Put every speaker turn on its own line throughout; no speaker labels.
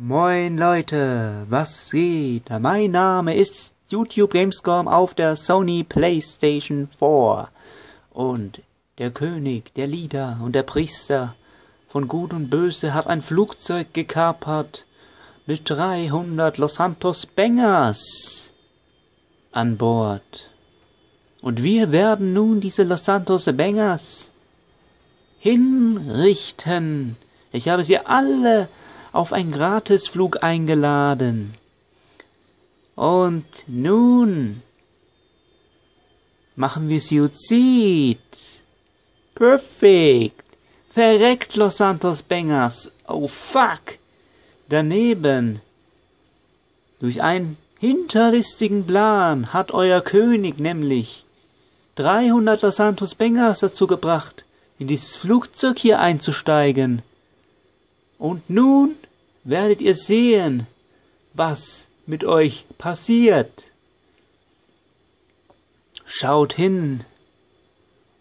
Moin Leute, was geht? Mein Name ist YouTube Gamescom auf der Sony PlayStation 4. Und der König, der Lieder und der Priester von Gut und Böse hat ein Flugzeug gekapert mit 300 Los Santos Bangers an Bord. Und wir werden nun diese Los Santos Bangers hinrichten. Ich habe sie alle auf einen Gratisflug eingeladen. Und nun machen wir Suizid. Perfekt. Verreckt Los Santos Bangers. Oh fuck. Daneben. Durch einen hinterlistigen Plan hat euer König nämlich 300 Los Santos Bangers dazu gebracht, in dieses Flugzeug hier einzusteigen. Und nun werdet ihr sehen, was mit euch passiert. Schaut hin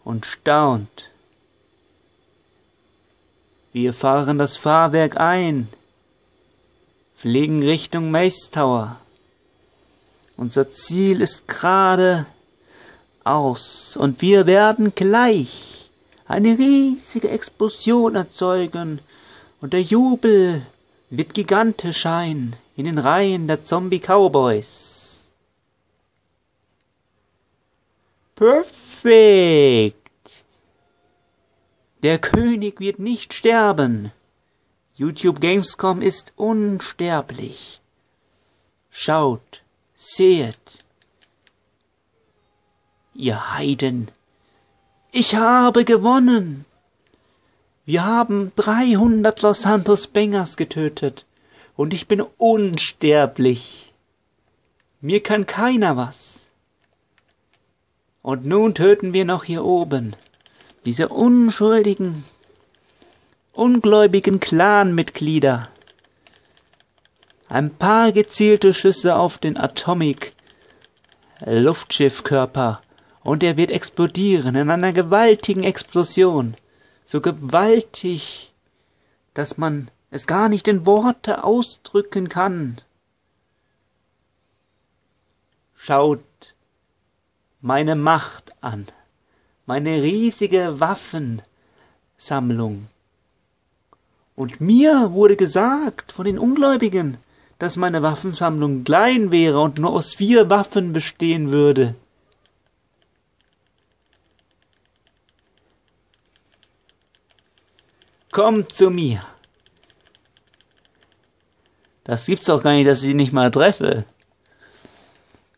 und staunt. Wir fahren das Fahrwerk ein, fliegen Richtung Mace. Unser Ziel ist gerade aus und wir werden gleich eine riesige Explosion erzeugen und der Jubel wird gigantisch sein in den Reihen der Zombie-Cowboys. Perfekt! Der König wird nicht sterben. YouTube Gamescom ist unsterblich. Schaut, seht. Ihr Heiden, ich habe gewonnen. Wir haben 300 Los Santos Bengers getötet und ich bin unsterblich. Mir kann keiner was. Und nun töten wir noch hier oben diese unschuldigen, ungläubigen Clanmitglieder. Ein paar gezielte Schüsse auf den Atomic Luftschiffkörper und er wird explodieren in einer gewaltigen Explosion so gewaltig, dass man es gar nicht in Worte ausdrücken kann. Schaut meine Macht an, meine riesige Waffensammlung. Und mir wurde gesagt von den Ungläubigen, dass meine Waffensammlung klein wäre und nur aus vier Waffen bestehen würde. Kommt zu mir. Das gibt's doch gar nicht, dass ich ihn nicht mal treffe.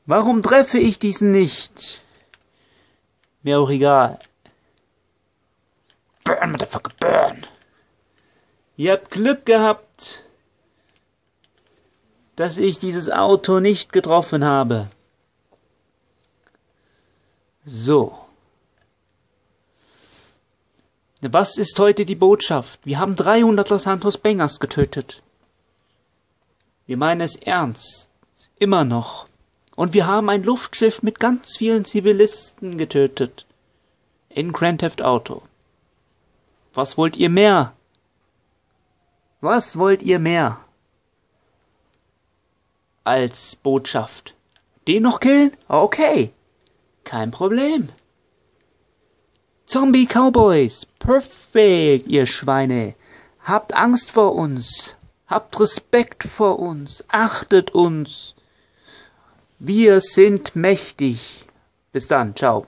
Warum treffe ich diesen nicht? Mir auch egal. Burn, motherfucker, burn. Ihr habt Glück gehabt, dass ich dieses Auto nicht getroffen habe. So. Was ist heute die Botschaft? Wir haben 300 Los Santos Bengers getötet. Wir meinen es ernst. Immer noch. Und wir haben ein Luftschiff mit ganz vielen Zivilisten getötet. In Grand Theft Auto. Was wollt ihr mehr? Was wollt ihr mehr? Als Botschaft. Den noch killen? Okay. Kein Problem. Zombie Cowboys, perfekt, ihr Schweine. Habt Angst vor uns. Habt Respekt vor uns. Achtet uns. Wir sind mächtig. Bis dann, ciao.